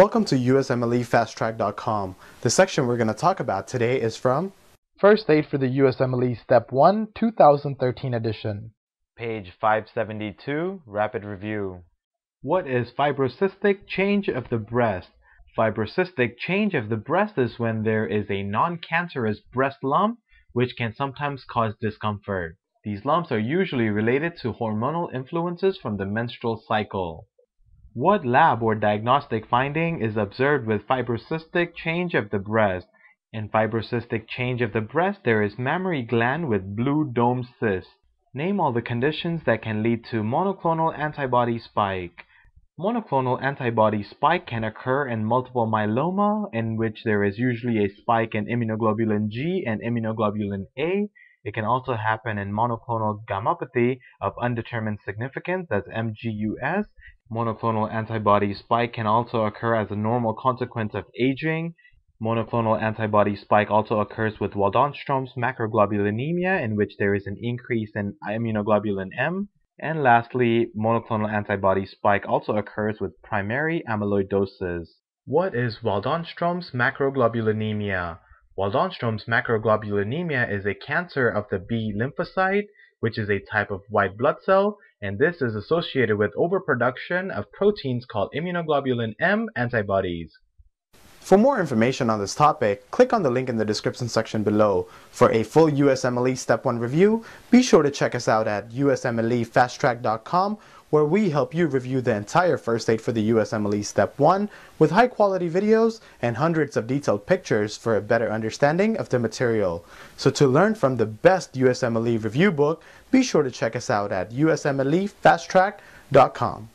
Welcome to USMLEFasttrack.com. The section we're going to talk about today is from First Aid for the USMLE Step 1 2013 edition. Page 572, Rapid Review. What is fibrocystic change of the breast? Fibrocystic change of the breast is when there is a non-cancerous breast lump which can sometimes cause discomfort. These lumps are usually related to hormonal influences from the menstrual cycle. What lab or diagnostic finding is observed with fibrocystic change of the breast? In fibrocystic change of the breast, there is mammary gland with blue dome cyst. Name all the conditions that can lead to monoclonal antibody spike. Monoclonal antibody spike can occur in multiple myeloma, in which there is usually a spike in immunoglobulin G and immunoglobulin A. It can also happen in monoclonal gammopathy of undetermined significance, that's MGUS, Monoclonal antibody spike can also occur as a normal consequence of aging. Monoclonal antibody spike also occurs with Waldenstrom's macroglobulinemia, in which there is an increase in immunoglobulin M. And lastly, monoclonal antibody spike also occurs with primary amyloidosis. What is Waldenstrom's macroglobulinemia? Waldenstrom's macroglobulinemia is a cancer of the B lymphocyte which is a type of white blood cell, and this is associated with overproduction of proteins called immunoglobulin M antibodies. For more information on this topic, click on the link in the description section below. For a full USMLE Step 1 review, be sure to check us out at usmlefasttrack.com where we help you review the entire first aid for the USMLE Step 1 with high quality videos and hundreds of detailed pictures for a better understanding of the material. So to learn from the best USMLE review book, be sure to check us out at usmlefasttrack.com.